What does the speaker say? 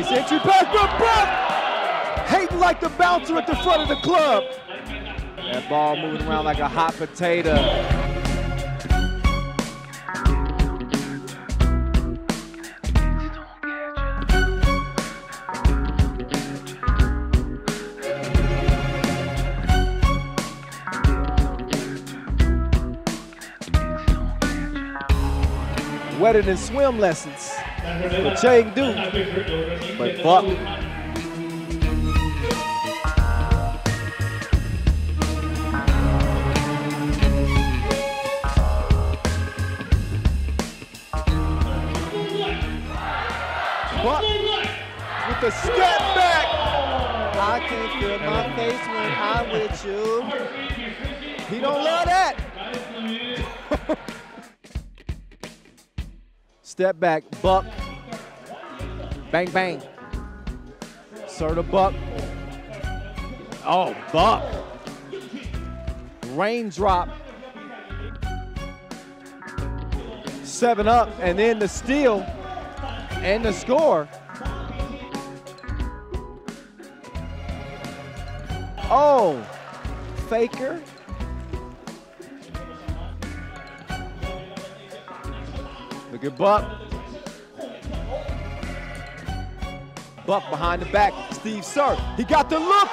Nice entry from Buck. Hating like the bouncer at the front of the club. That ball moving around like a hot potato. Wetter than swim lessons. But Chengdu. But Buck Buck with the step back. I can feel my face when I'm with you. He don't love that. Step back, Buck. Bang, bang. Serta Buck. Oh, Buck. Raindrop. Seven up, and then the steal and the score. Oh, Faker. Look at Buck. Buck behind the back, Steve Sir. He got the look.